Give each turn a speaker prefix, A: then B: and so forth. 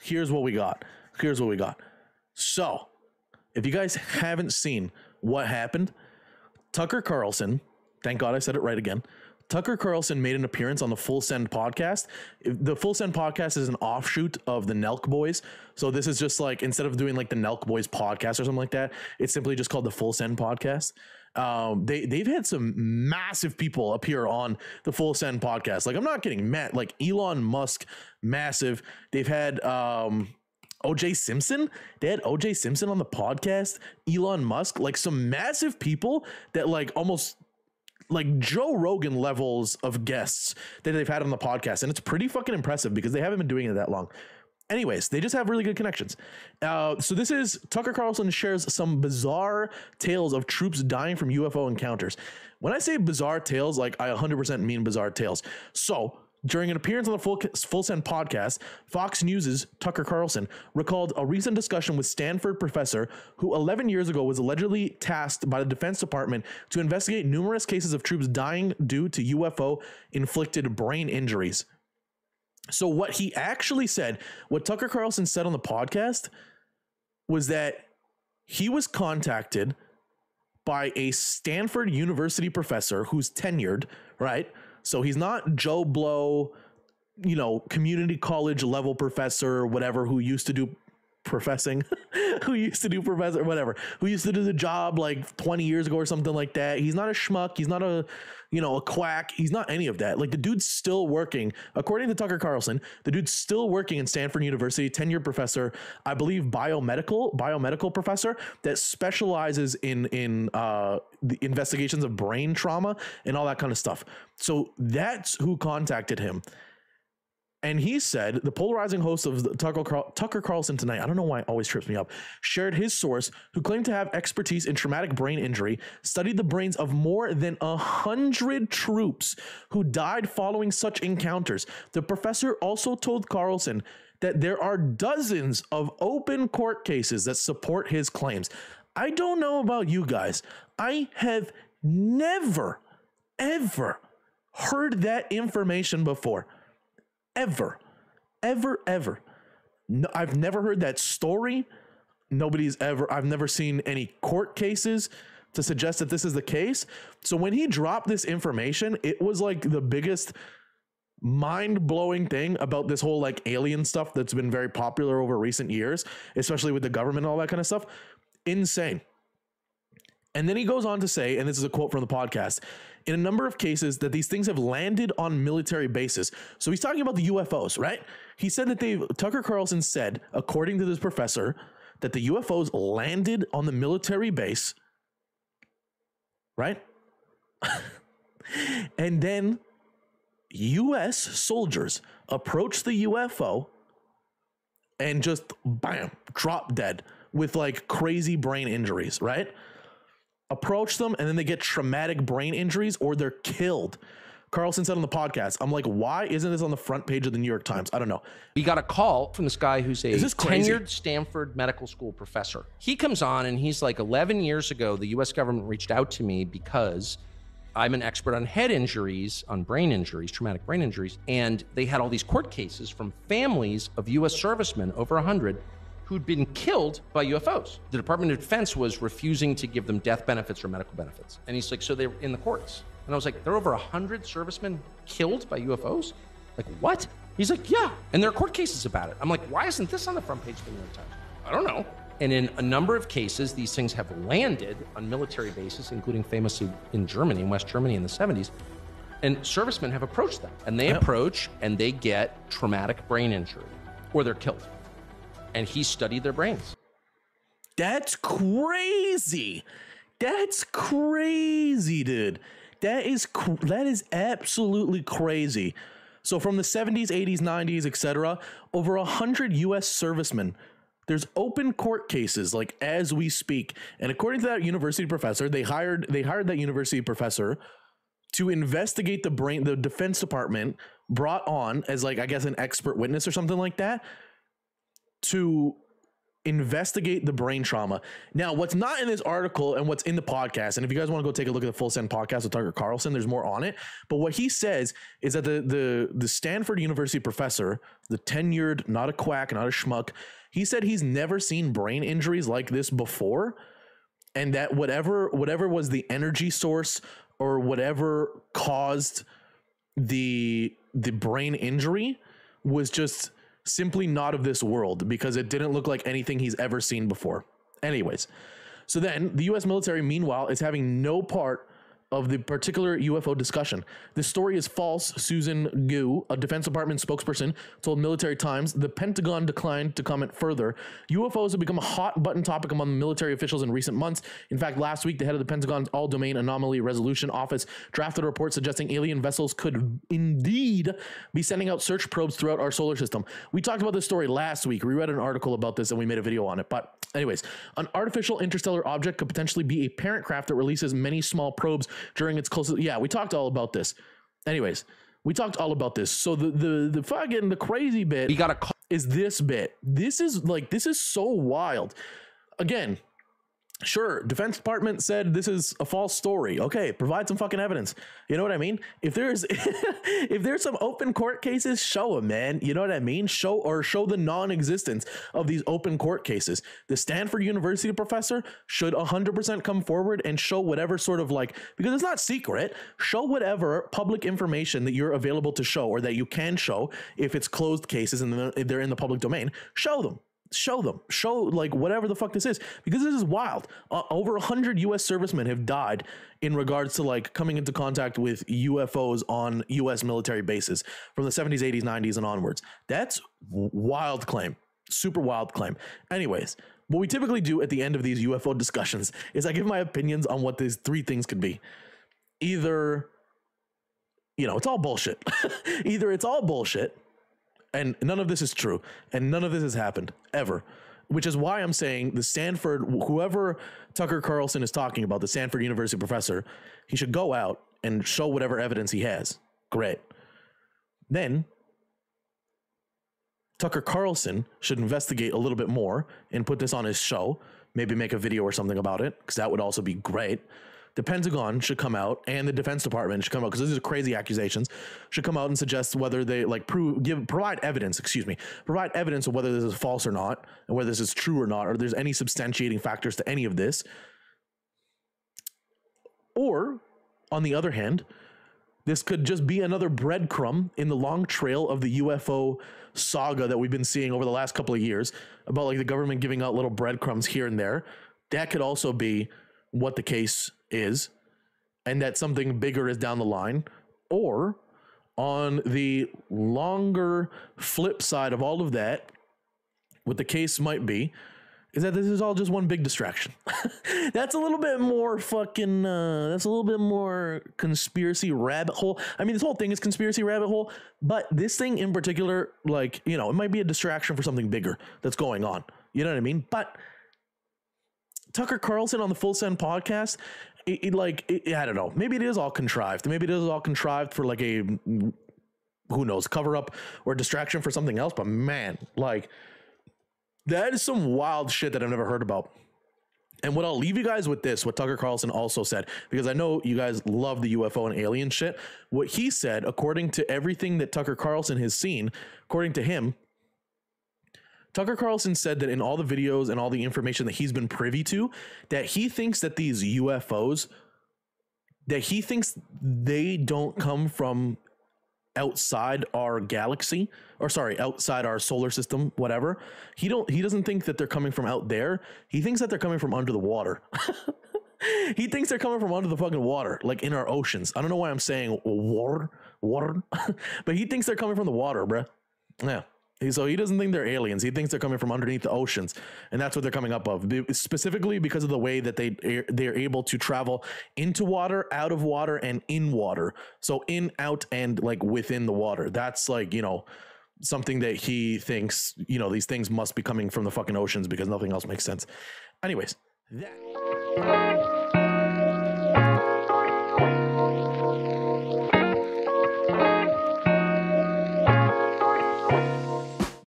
A: here's what we got. Here's what we got. So, if you guys haven't seen what happened, Tucker Carlson, thank God I said it right again. Tucker Carlson made an appearance on the Full Send podcast. The Full Send podcast is an offshoot of the Nelk Boys. So this is just like instead of doing like the Nelk Boys podcast or something like that, it's simply just called the Full Send podcast. Um, they they've had some massive people appear on the Full Send podcast. Like I'm not kidding, Matt. Like Elon Musk, massive. They've had um OJ Simpson. They had OJ Simpson on the podcast. Elon Musk, like some massive people that like almost like Joe Rogan levels of guests that they've had on the podcast. And it's pretty fucking impressive because they haven't been doing it that long. Anyways, they just have really good connections. Uh, so this is Tucker Carlson shares some bizarre tales of troops dying from UFO encounters. When I say bizarre tales, like I 100% mean bizarre tales. So during an appearance on the Full, Full Send podcast, Fox News' Tucker Carlson recalled a recent discussion with Stanford professor who 11 years ago was allegedly tasked by the Defense Department to investigate numerous cases of troops dying due to UFO inflicted brain injuries. So, what he actually said, what Tucker Carlson said on the podcast, was that he was contacted by a Stanford University professor who's tenured, right? So he's not Joe Blow, you know, community college level professor, or whatever, who used to do professing, who used to do professor, whatever, who used to do the job like 20 years ago or something like that. He's not a schmuck. He's not a, you know, a quack. He's not any of that. Like the dude's still working. According to Tucker Carlson, the dude's still working in Stanford University, tenured professor, I believe biomedical, biomedical professor that specializes in, in, uh, the investigations of brain trauma and all that kind of stuff. So that's who contacted him. And he said the polarizing host of the Tucker, Carl- Tucker Carlson tonight, I don't know why it always trips me up, shared his source who claimed to have expertise in traumatic brain injury, studied the brains of more than a hundred troops who died following such encounters. The professor also told Carlson that there are dozens of open court cases that support his claims. I don't know about you guys. I have never, ever heard that information before ever, ever, ever. No, I've never heard that story. Nobody's ever, I've never seen any court cases to suggest that this is the case. So when he dropped this information, it was like the biggest mind blowing thing about this whole like alien stuff that's been very popular over recent years, especially with the government and all that kind of stuff. Insane. And then he goes on to say, and this is a quote from the podcast, in a number of cases that these things have landed on military bases. So he's talking about the UFOs, right? He said that they Tucker Carlson said, according to this professor, that the UFOs landed on the military base, right? and then US soldiers approached the UFO and just bam, drop dead with like crazy brain injuries, right? Approach them and then they get traumatic brain injuries or they're killed. Carlson said on the podcast, I'm like, why isn't this on the front page of the New York Times? I don't know.
B: We got a call from this guy who's a
A: this
B: tenured Stanford medical school professor. He comes on and he's like, 11 years ago, the US government reached out to me because I'm an expert on head injuries, on brain injuries, traumatic brain injuries. And they had all these court cases from families of US servicemen, over 100, who'd been killed by UFOs. The Department of Defense was refusing to give them death benefits or medical benefits. And he's like, so they're in the courts. And I was like, there are over 100 servicemen killed by UFOs? Like, what? He's like, yeah. And there are court cases about it. I'm like, why isn't this on the front page of the New York Times? I don't know. And in a number of cases, these things have landed on military bases, including famously in Germany, in West Germany in the 70s. And servicemen have approached them. And they approach and they get traumatic brain injury or they're killed. And he studied their brains.
A: That's crazy. That's crazy, dude. That is that is absolutely crazy. So from the 70s, 80s, 90s, etc., over a hundred U.S. servicemen. There's open court cases like as we speak, and according to that university professor, they hired they hired that university professor to investigate the brain. The Defense Department brought on as like I guess an expert witness or something like that to investigate the brain trauma. Now, what's not in this article and what's in the podcast, and if you guys want to go take a look at the full send podcast with Tucker Carlson, there's more on it. But what he says is that the the the Stanford University professor, the tenured, not a quack, not a schmuck, he said he's never seen brain injuries like this before. And that whatever whatever was the energy source or whatever caused the the brain injury was just simply not of this world because it didn't look like anything he's ever seen before. Anyways, so then the US military, meanwhile, is having no part of the particular UFO discussion. This story is false. Susan Gu, a Defense Department spokesperson, told Military Times the Pentagon declined to comment further. UFOs have become a hot button topic among military officials in recent months. In fact, last week, the head of the Pentagon's All Domain Anomaly Resolution Office drafted a report suggesting alien vessels could indeed be sending out search probes throughout our solar system. We talked about this story last week. We read an article about this and we made a video on it. But, anyways, an artificial interstellar object could potentially be a parent craft that releases many small probes during its closest. Yeah, we talked all about this. Anyways, we talked all about this. So the the the fucking the crazy bit
B: He got a call.
A: is this bit. This is like this is so wild. Again, sure, Defense Department said this is a false story. Okay, provide some fucking evidence. You know what I mean? If there's if there's some open court cases, show them, man. You know what I mean? Show or show the non-existence of these open court cases. The Stanford University professor should 100% come forward and show whatever sort of like because it's not secret. Show whatever public information that you're available to show or that you can show if it's closed cases and they're in the public domain. Show them show them. Show like whatever the fuck this is. Because this is wild. Uh, over 100 us servicemen have died in regards to like coming into contact with ufos on us military bases from the 70s 80s 90s and onwards. That's wild claim. Super wild claim. Anyways what we typically do at the end of these ufo discussions is i give my opinions on what these three things could be. Either you know it's all bullshit. Either it's all bullshit and none of this is true and none of this has happened ever. Which is why i'm saying the stanford whoever tucker carlson is talking about the stanford university professor he should go out and show whatever evidence he has. Great. Then tucker carlson should investigate a little bit more and put this on his show maybe make a video or something about it because that would also be great the Pentagon should come out and the Defense Department should come out because these are crazy accusations. Should come out and suggest whether they like prove give provide evidence. Excuse me, provide evidence of whether this is false or not, and whether this is true or not, or there's any substantiating factors to any of this. Or, on the other hand, this could just be another breadcrumb in the long trail of the UFO saga that we've been seeing over the last couple of years about like the government giving out little breadcrumbs here and there. That could also be what the case is and that something bigger is down the line or on the longer flip side of all of that what the case might be is that this is all just one big distraction. That's a little bit more fucking uh, that's a little bit more conspiracy rabbit hole. I mean this whole thing is conspiracy rabbit hole but this thing in particular like you know it might be a distraction for something bigger that's going on. You know what i mean? But Tucker Carlson on the Full Send podcast, it, it like it, I don't know, maybe it is all contrived. Maybe it is all contrived for like a who knows cover up or distraction for something else. But man, like that is some wild shit that I've never heard about. And what I'll leave you guys with this, what Tucker Carlson also said, because I know you guys love the UFO and alien shit. What he said, according to everything that Tucker Carlson has seen, according to him, Tucker Carlson said that in all the videos and all the information that he's been privy to, that he thinks that these UFOs, that he thinks they don't come from outside our galaxy or sorry outside our solar system whatever. He don't he doesn't think that they're coming from out there. He thinks that they're coming from under the water. He thinks they're coming from under the fucking water like in our oceans. I don't know why i'm saying water water but he thinks they're coming from the water bruh. Yeah so he doesn't think they're aliens. He thinks they're coming from underneath the oceans, and that's what they're coming up of. Specifically because of the way that they they're able to travel into water, out of water, and in water. So in, out, and like within the water. That's like you know something that he thinks you know these things must be coming from the fucking oceans because nothing else makes sense. Anyways, that.